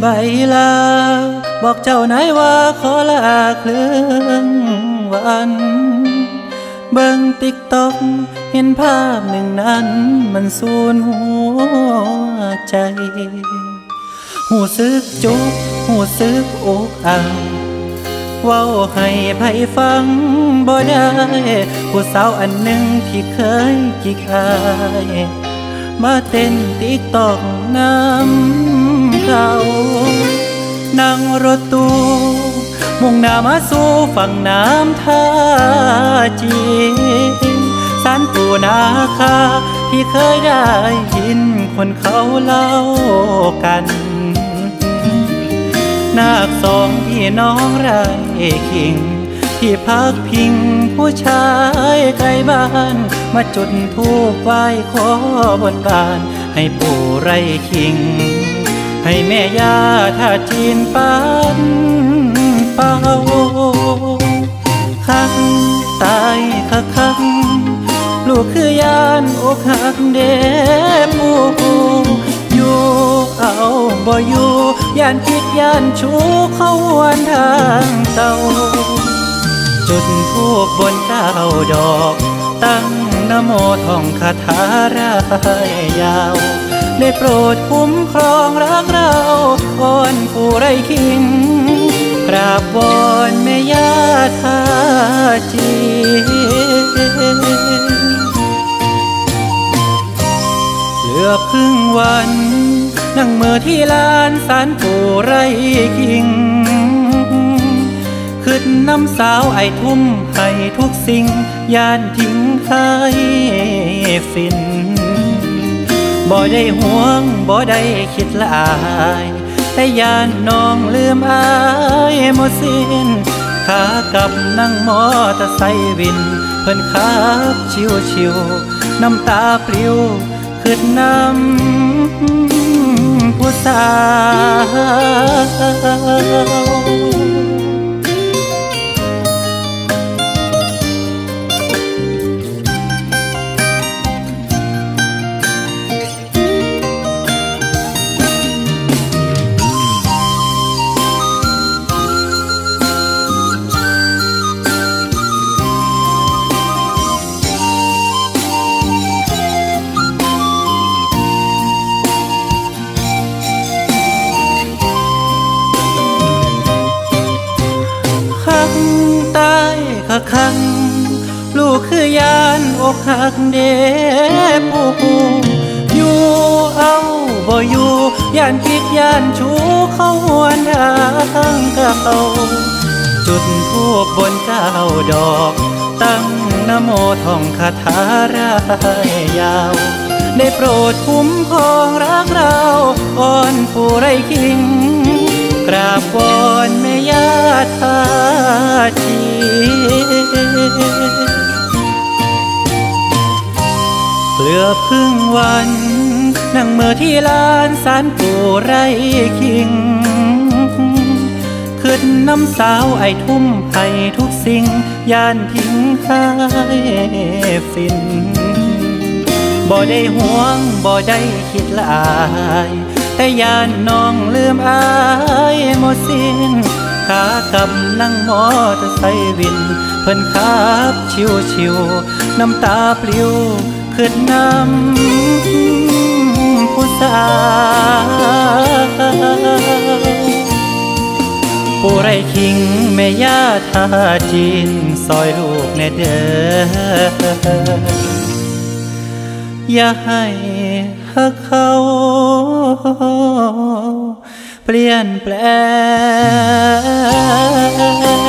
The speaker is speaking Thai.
ใบลา บอกเจ้านายว่าขอลาเครื่องวัน เบิ่ง TikTok เห็นภาพหนึ่งนั้น มันสูนหัวใจ ฮู้สึกจุกฮู้สึกอุกอั่งเว้าให้ไผฟังบ่ได้ ผู้สาวอันหนึ่งที่เคยจิกอาย มาเต้นติ๊กตอกน้ำ เขานั่งรถตู้มุ่งหน้ามาสู่ฝั่งน้ำท่าจีนสารปูนาคาที่เคยได้ยินคนเขาเล่ากันนาคสองพี่น้องไรคิง ที่พักพิงผู้ชายไกลบ้าน มาจุดทูปไหว้ขอบนบาน ให้ปู่ไรคิง ให้แม่ยาท่าจีนปันเป่าคักตายคักคักลูกคือยานอกหักเด็ปูอยู่เอาบ่อยู่ยานคิดยานชูเข้าวันทางเก่าจุดทูบบนเก้าดอก ตั้งนโมท่องคาถารายยาว ได้โปรดคุ้มครองรักเราวอนผู้ไรคิง กราบวอนแม่ย่าทาจีเหลือครึ่งวัน นั่งมือที่ลานสารปู่ไรคิงขึ้นน้ำสาวไอทุ่มให้ทุกสิ่งยานทิ้งให้ฟิน บ่ได้ห่วงบ่ได้คิดละอายแต่ยานน้องลืมอายหมดสิ้นขากลับนั่งมอเตอร์ไซค์วิน เพิ่นขับชิวชิวน้ำตาปลิวขึ้นน้ำผู้สาว ตายคักคัง ลูกคือยานอกหักเด้ผู้อยู่เอาบ่อยู่ยานคิดยานชูเข้าหวนทางเก่าจุดทูบบนเก้าดอก ตั้งนโมท่องคาถารายยาวได้โปรดคุ้มครองรักเรา อ่อนผู้ไรคิง ราบวอนแม่ย่าทาจีเหลือพึ่งวันนั่งเมื่อที่ลานสารปู่ไรคิง ขึ้นน้ำสาวไอทุ่มให้ทุกสิ่ง ย่านทิ้งให้ฟินบ่ได้ห่วงบ่ได้คิดละอาย แต่ยานน้องลืมอายหมดสิ้นขากำนั่งมอเตอร์ไซค์วิน เพิ่นขับชิวชิวน้ำตาปลิวขึ้นน้ำผู้สาวผู้ไรคิงแม่ย่าทาจีนซอยลูกแน่เด้ออย่าให้ฮักเขา เปลี่ยนแปลง